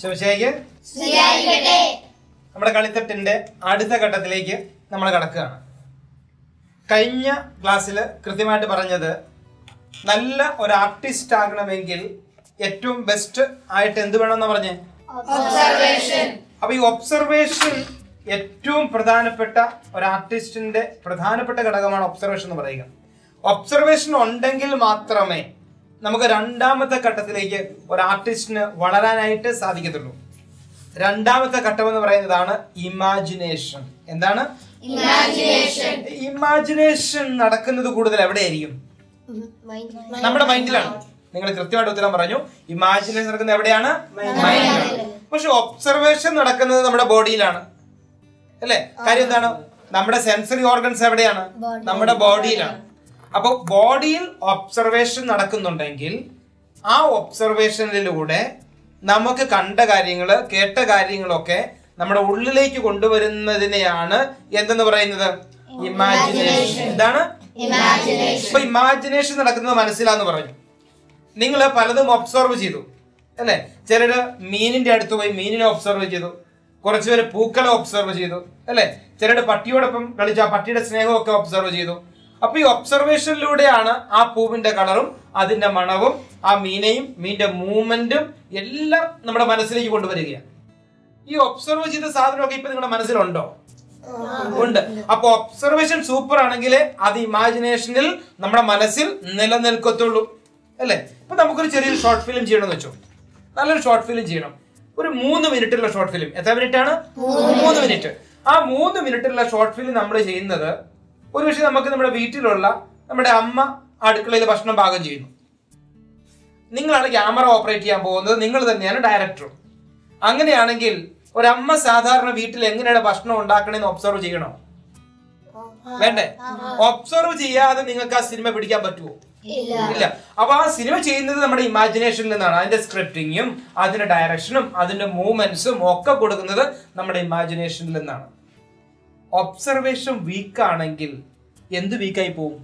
ശിവശേഖർ നമ്മുടെ കളിത്തട്ടിന്റെ അടുത്ത ഘട്ടത്തിലേക്ക് നമ്മൾ കടക്കുകയാണ്. കഴിഞ്ഞ ക്ലാസ്സിൽ കൃത്യമായിട്ട് പറഞ്ഞത് നല്ല ഒരു ആർട്ടിസ്റ്റ് ആകണമെങ്കിൽ ഏറ്റവും ബെസ്റ്റ് ആയിട്ട് എന്ത് വേണമെന്ന് പറഞ്ഞേ? അപ്പൊ ഈ ഒബ്സർവേഷൻ ഏറ്റവും പ്രധാനപ്പെട്ട ഒരു ആർട്ടിസ്റ്റിന്റെ പ്രധാനപ്പെട്ട ഘടകമാണ് ഒബ്സർവേഷൻ എന്ന് പറയുക. ഒബ്സർവേഷൻ ഉണ്ടെങ്കിൽ മാത്രമേ നമുക്ക് രണ്ടാമത്തെ ഘട്ടത്തിലേക്ക് ഒരു ആർട്ടിസ്റ്റിന് വളരാനായിട്ട് സാധിക്കത്തുള്ളൂ. രണ്ടാമത്തെ ഘട്ടം എന്ന് പറയുന്നതാണ് ഇമാജിനേഷൻ എന്താണ്? ഇമാജിനേഷൻ നടക്കുന്നത് കൂടുതൽ എവിടെയായിരിക്കും? നമ്മുടെ മൈൻഡിലാണ് നിങ്ങൾ കൃത്യമായിട്ട് ഉത്തരം പറഞ്ഞു. ഇമാജിനേഷൻ നടക്കുന്നത് എവിടെയാണ്? മൈൻഡിലാണ് പക്ഷെ ഒബ്സർവേഷൻ നടക്കുന്നത് നമ്മുടെ ബോഡിയിലാണ് അല്ലെ? കാര്യം എന്താണ്? നമ്മുടെ സെൻസറി ഓർഗൻസ് എവിടെയാണ്? നമ്മുടെ ബോഡിയിലാണ് അപ്പോൾ ബോഡിയിൽ ഒബ്സർവേഷൻ നടക്കുന്നുണ്ടെങ്കിൽ ആ ഒബ്സർവേഷനിലൂടെ നമുക്ക് കണ്ട കാര്യങ്ങൾ കേട്ട കാര്യങ്ങളൊക്കെ നമ്മുടെ ഉള്ളിലേക്ക് കൊണ്ടുവരുന്നതിനെയാണ് എന്തെന്ന് പറയുന്നത്? ഇമാജിനേഷൻ എന്താണ് ഇപ്പൊ ഇമാജിനേഷൻ നടക്കുന്നത് മനസ്സിലാന്ന് പറഞ്ഞു. നിങ്ങൾ പലതും ഒബ്സർവ് ചെയ്തു. അല്ലേ? ചിലര് മീനിന്റെ അടുത്ത് പോയി മീനിനെ ഒബ്സർവ് ചെയ്തു. കുറച്ചുപേര് പൂക്കളെ ഒബ്സർവ് ചെയ്തു. അല്ലേ? ചിലര് പട്ടിയോടൊപ്പം കളിച്ചു. ആ പട്ടിയുടെ സ്നേഹമൊക്കെ ഒബ്സർവ് ചെയ്തു. അപ്പൊ ഈ ഒബ്സർവേഷനിലൂടെയാണ് ആ പൂവിന്റെ കളറും അതിന്റെ മണവും ആ മീനയും മീന്റെ മൂവ്മെന്റും എല്ലാം നമ്മുടെ മനസ്സിലേക്ക് കൊണ്ടുവരികയാണ്. ഈ ഒബ്സർവ് ചെയ്ത സാധനമൊക്കെ ഇപ്പൊ നിങ്ങളുടെ മനസ്സിലുണ്ടോ? ഉണ്ട്. അപ്പൊ ഒബ്സർവേഷൻ സൂപ്പർ ആണെങ്കിൽ അത് ഇമാജിനേഷനിൽ നമ്മുടെ മനസ്സിൽ നിലനിൽക്കത്തുള്ളൂ. അല്ലേ? ഇപ്പൊ നമുക്കൊരു ചെറിയൊരു ഷോർട്ട് ഫിലിം ചെയ്യണമെന്ന് വെച്ചോ. നല്ലൊരു ഷോർട്ട് ഫിലിം ചെയ്യണം. ഒരു മൂന്ന് മിനിറ്റുള്ള ഷോർട്ട് ഫിലിം എത്ര മിനിറ്റ് ആണ്? മൂന്ന്. മിനിറ്റ് ആ മൂന്ന് മിനിറ്റുള്ള ഷോർട്ട് ഫിലിം നമ്മൾ ചെയ്യുന്നത് ഒരു പക്ഷേ നമുക്ക് നമ്മുടെ വീട്ടിലുള്ള നമ്മുടെ അമ്മ അടുക്കളയിൽ ഭക്ഷണം പാകം ചെയ്യുന്നു. നിങ്ങളാണ് ക്യാമറ ഓപ്പറേറ്റ് ചെയ്യാൻ പോകുന്നത്. നിങ്ങൾ തന്നെയാണ് ഡയറക്ടർ അങ്ങനെയാണെങ്കിൽ ഒരമ്മ സാധാരണ വീട്ടിൽ എങ്ങനെയാണ് ഭക്ഷണം ഉണ്ടാക്കണമെന്ന് ഒബ്സർവ് ചെയ്യണോ? വേണ്ടേ? ഒബ്സർവ് ചെയ്യാതെ നിങ്ങൾക്ക് ആ സിനിമ പിടിക്കാൻ പറ്റുമോ ഇല്ല. അപ്പൊ ആ സിനിമ ചെയ്യുന്നത് നമ്മുടെ ഇമാജിനേഷനിൽ നിന്നാണ്. അതിന്റെ സ്ക്രിപ്റ്റിങ്ങും അതിന്റെ ഡയറക്ഷനും അതിന്റെ മൂവ്മെന്റ്സും ഒക്കെ കൊടുക്കുന്നത് നമ്മുടെ ഇമാജിനേഷനിൽ നിന്നാണ്. ഒബ്സർവേഷൻ വീക്ക് ആണെങ്കിൽ എന്ത് വീക്കായി പോവും?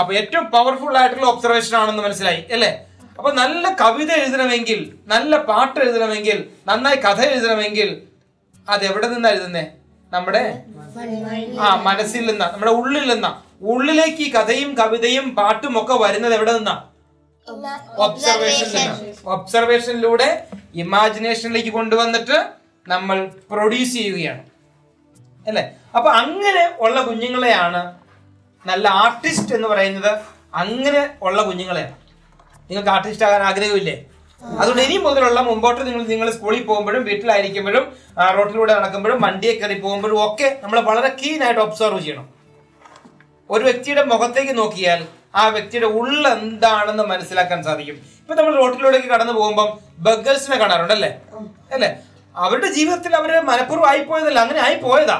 അപ്പൊ ഏറ്റവും പവർഫുൾ ആയിട്ടുള്ള ഒബ്സർവേഷൻ ആണെന്ന് മനസ്സിലായി അല്ലേ? അപ്പൊ നല്ല കവിത എഴുതണമെങ്കിൽ നല്ല പാട്ട് എഴുതണമെങ്കിൽ നന്നായി കഥ എഴുതണമെങ്കിൽ അത് എവിടെ നിന്നാ എഴുതുന്നേ? നമ്മുടെ ആ മനസ്സിൽ നിന്നാ നമ്മുടെ ഉള്ളിൽ നിന്നാ. ഉള്ളിലേക്ക് ഈ കഥയും കവിതയും പാട്ടും ഒക്കെ വരുന്നത് എവിടെ നിന്നാ? ഒബ്സർവേഷൻ ഒബ്സർവേഷനിലൂടെ ഇമാജിനേഷനിലേക്ക് കൊണ്ടുവന്നിട്ട് നമ്മൾ പ്രൊഡ്യൂസ് ചെയ്യുകയാണ്. അല്ലേ? അപ്പൊ അങ്ങനെ ഉള്ള കുഞ്ഞുങ്ങളെയാണ് നല്ല ആർട്ടിസ്റ്റ് എന്ന് പറയുന്നത്. അങ്ങനെ ഉള്ള കുഞ്ഞുങ്ങളെയാണ്. നിങ്ങൾക്ക് ആർട്ടിസ്റ്റ് ആകാൻ ആഗ്രഹമില്ലേ? അതുകൊണ്ട് ഇനി മുതലുള്ള മുമ്പോട്ട് നിങ്ങൾ നിങ്ങൾ സ്കൂളിൽ പോകുമ്പോഴും വീട്ടിലായിരിക്കുമ്പോഴും റോട്ടിലൂടെ നടക്കുമ്പോഴും വണ്ടിയെ കയറി പോകുമ്പോഴും ഒക്കെ നമ്മൾ വളരെ കീൻ ആയിട്ട് ഒബ്സർവ് ചെയ്യണം. ഒരു വ്യക്തിയുടെ മുഖത്തേക്ക് നോക്കിയാൽ ആ വ്യക്തിയുടെ ഉള്ള എന്താണെന്ന് മനസ്സിലാക്കാൻ സാധിക്കും. ഇപ്പൊ നമ്മൾ റോട്ടിലൂടെയൊക്കെ കടന്നു പോകുമ്പോൾ ബഗേഴ്സിനെ കാണാറുണ്ടല്ലേ? അല്ലേ? അവരുടെ ജീവിതത്തിൽ അവർ മനഃപൂർവം ആയിപ്പോയതല്ല അങ്ങനെ ആയിപ്പോയതാ.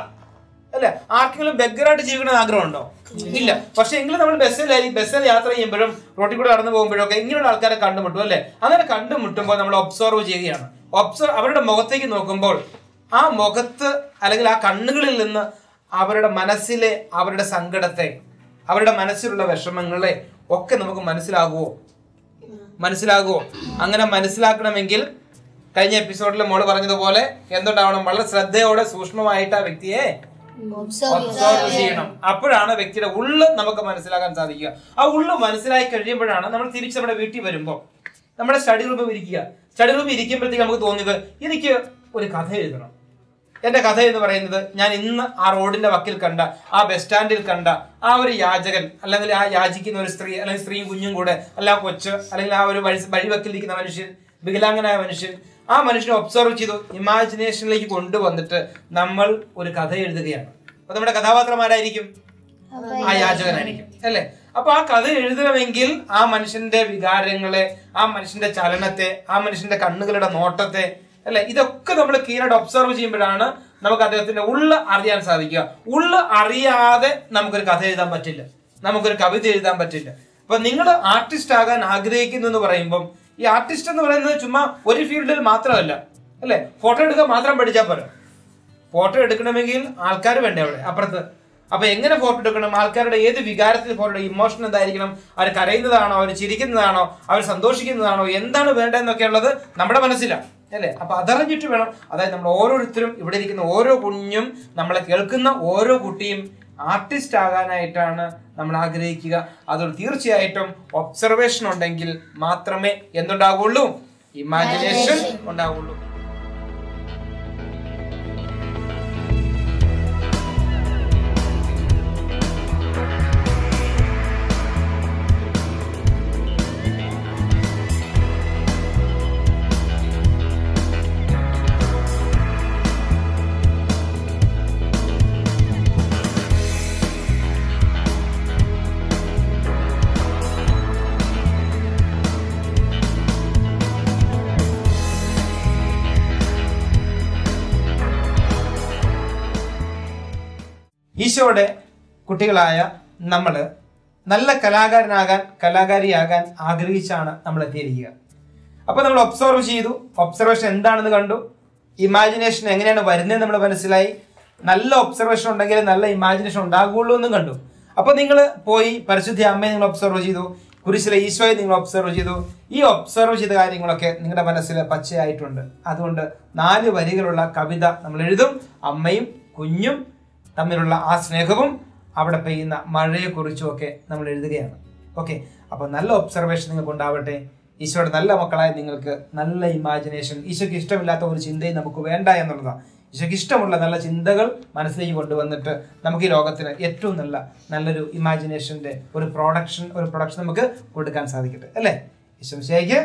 അല്ലെ? ആർക്കെങ്കിലും ബെഗറായിട്ട് ജീവിക്കണമെന്ന് ആഗ്രഹമുണ്ടോ? ഇല്ല. പക്ഷെ എങ്കിലും നമ്മൾ ബസ്സിലായി ബസ്സിൽ യാത്ര ചെയ്യുമ്പോഴും റോട്ടിൽ കൂടെ കടന്നു പോകുമ്പോഴും ഒക്കെ ഇങ്ങനെയുള്ള ആൾക്കാരെ കണ്ടുമുട്ടും അല്ലെ? അങ്ങനെ കണ്ടുമുട്ടുമ്പോൾ നമ്മൾ ഒബ്സർവ് ചെയ്യുകയാണ്. ഒബ്സർവ് അവരുടെ മുഖത്തേക്ക് നോക്കുമ്പോൾ ആ മുഖത്ത് അല്ലെങ്കിൽ ആ കണ്ണുകളിൽ നിന്ന് അവരുടെ മനസ്സിലെ അവരുടെ സങ്കടത്തെ അവരുടെ മനസ്സിലുള്ള വിഷമങ്ങളെ ഒക്കെ നമുക്ക് മനസ്സിലാകുമോ മനസ്സിലാകുമോ അങ്ങനെ മനസ്സിലാക്കണമെങ്കിൽ കഴിഞ്ഞ എപ്പിസോഡിൽ മോൾ പറഞ്ഞതുപോലെ എന്തുണ്ടാവണം? വളരെ ശ്രദ്ധയോടെ സൂക്ഷ്മമായിട്ട് ആ വ്യക്തിയെ ഒബ്സർവ് ചെയ്യണം. അപ്പോഴാണ് വ്യക്തിയുടെ ഉള്ള് നമുക്ക് മനസ്സിലാക്കാൻ സാധിക്കുക. ആ ഉള്ള് മനസ്സിലാക്കി കഴിയുമ്പോഴാണ് നമ്മൾ തിരിച്ച് നമ്മുടെ വീട്ടിൽ വരുമ്പോൾ നമ്മുടെ സ്റ്റഡി റൂമിൽ ഇരിക്കുക. സ്റ്റഡി റൂമിൽ ഇരിക്കുമ്പോഴത്തേക്ക് നമുക്ക് തോന്നിയത് എനിക്ക് ഒരു കഥ എഴുതണം. എന്റെ കഥ എന്ന് പറയുന്നത് ഞാൻ ഇന്ന് ആ റോഡിന്റെ വക്കിൽ കണ്ട ആ ബസ് സ്റ്റാൻഡിൽ കണ്ട ആ ഒരു യാചകൻ അല്ലെങ്കിൽ ആ യാചിക്കുന്ന ഒരു സ്ത്രീ അല്ലെങ്കിൽ സ്ത്രീയും കുഞ്ഞും കൂടെ അല്ല ആ കൊച്ച് അല്ലെങ്കിൽ ആ ഒരു വഴി വഴിവക്കിൽ ഇരിക്കുന്ന മനുഷ്യൻ വികലാംഗനായ മനുഷ്യൻ ആ മനുഷ്യനെ ഒബ്സർവ് ചെയ്തു ഇമാജിനേഷനിലേക്ക് കൊണ്ടുവന്നിട്ട് നമ്മൾ ഒരു കഥ എഴുതുകയാണ്. അപ്പൊ നമ്മുടെ കഥാപാത്രമാരായിരിക്കും? ആ യാചകനായിരിക്കും അല്ലേ? അപ്പൊ ആ കഥ എഴുതണമെങ്കിൽ ആ മനുഷ്യന്റെ വികാരങ്ങളെ ആ മനുഷ്യന്റെ ചലനത്തെ ആ മനുഷ്യന്റെ കണ്ണുകളുടെ നോട്ടത്തെ അല്ലെ? ഇതൊക്കെ നമ്മൾ കീഴായിട്ട് ഒബ്സർവ് ചെയ്യുമ്പോഴാണ് നമുക്ക് അദ്ദേഹത്തിന്റെ ഉള്ള അറിയാൻ സാധിക്കുക. ഉള്ള അറിയാതെ നമുക്കൊരു കഥ എഴുതാൻ പറ്റില്ല. നമുക്കൊരു കവിത എഴുതാൻ പറ്റില്ല. അപ്പൊ നിങ്ങൾ ആർട്ടിസ്റ്റ് ആകാൻ ആഗ്രഹിക്കുന്നു എന്ന് പറയുമ്പം ഈ ആർട്ടിസ്റ്റ് എന്ന് പറയുന്നത് ചുമ്മാ ഒരു ഫീൽഡിൽ മാത്രമല്ല അല്ലെ? ഫോട്ടോ എടുക്കാൻ മാത്രം പഠിച്ചാൽ പോരാ. ഫോട്ടോ എടുക്കണമെങ്കിൽ ആൾക്കാർ വേണ്ടേ അവിടെ അപ്പുറത്ത്. അപ്പൊ എങ്ങനെ ഫോട്ടോ എടുക്കണം? ആൾക്കാരുടെ ഏത് വികാരത്തിൽ ഫോട്ടോ ഇമോഷൻ എന്തായിരിക്കണം? അവർ കരയുന്നതാണോ? അവർ ചിരിക്കുന്നതാണോ? അവർ സന്തോഷിക്കുന്നതാണോ? എന്താണ് വേണ്ടതെന്നൊക്കെ ഉള്ളത് നമ്മുടെ മനസ്സിലാണ് അല്ലേ? അപ്പൊ അതറിഞ്ഞിട്ട് വേണം. അതായത് നമ്മൾ ഓരോരുത്തരും ഇവിടെ ഇരിക്കുന്ന ഓരോ കുഞ്ഞും നമ്മളെ കേൾക്കുന്ന ഓരോ കുട്ടിയും ആർട്ടിസ്റ്റ് ആകാനായിട്ടാണ് നമ്മൾ ആഗ്രഹിക്കുക. അതുകൊണ്ട് തീർച്ചയായിട്ടും ഒബ്സർവേഷൻ ഉണ്ടെങ്കിൽ മാത്രമേ എന്തുണ്ടാവുള്ളൂ? ഇമാജിനേഷൻ ഉണ്ടാവുള്ളൂ. ഈശോയുടെ കുട്ടികളായ നമ്മൾ നല്ല കലാകാരനാകാൻ കലാകാരിയാകാൻ ആഗ്രഹിച്ചാണ് നമ്മൾ എത്തിയിരിക്കുക. അപ്പോൾ നമ്മൾ ഒബ്സർവ് ചെയ്തു. ഒബ്സർവേഷൻ എന്താണെന്ന് കണ്ടു. ഇമാജിനേഷൻ എങ്ങനെയാണ് വരുന്നത് നമ്മൾ മനസ്സിലായി. നല്ല ഒബ്സർവേഷൻ ഉണ്ടെങ്കിൽ നല്ല ഇമാജിനേഷൻ ഉണ്ടാകുള്ളൂ എന്നും കണ്ടു. അപ്പോൾ നിങ്ങൾ പോയി പരിശുദ്ധി അമ്മയെ നിങ്ങൾ ഒബ്സർവ് ചെയ്തു. കുരിശിലെ ഈശോയെ നിങ്ങൾ ഒബ്സർവ് ചെയ്തു. ഈ ഒബ്സർവ് ചെയ്ത കാര്യങ്ങളൊക്കെ നിങ്ങളുടെ മനസ്സിൽ പച്ചയായിട്ടുണ്ട്. അതുകൊണ്ട് നാല് വരികളുള്ള കവിത നമ്മൾ എഴുതും. അമ്മയും കുഞ്ഞും തമ്മിലുള്ള ആ സ്നേഹവും അവിടെ പെയ്യുന്ന മഴയെക്കുറിച്ചും ഒക്കെ നമ്മൾ എഴുതുകയാണ്. ഓക്കെ അപ്പോൾ നല്ല ഒബ്സർവേഷൻ നിങ്ങൾക്ക് ഉണ്ടാവട്ടെ. ഈശോയുടെ നല്ല മക്കളായ നിങ്ങൾക്ക് നല്ല ഇമാജിനേഷൻ ഈശോയ്ക്ക് ഇഷ്ടമില്ലാത്ത ഒരു ചിന്തയും നമുക്ക് വേണ്ട എന്നുള്ളതാണ് ഈശോയ്ക്ക് ഇഷ്ടമുള്ള നല്ല ചിന്തകൾ മനസ്സിലേക്ക് കൊണ്ടുവന്നിട്ട് നമുക്ക് ഈ ലോകത്തിന് ഏറ്റവും നല്ല നല്ലൊരു ഇമാജിനേഷന്റെ ഒരു പ്രൊഡക്ഷൻ ഒരു പ്രൊഡക്ഷൻ നമുക്ക് കൊടുക്കാൻ സാധിക്കട്ടെ. അല്ലേ? ഈശോ ശരിക്ക്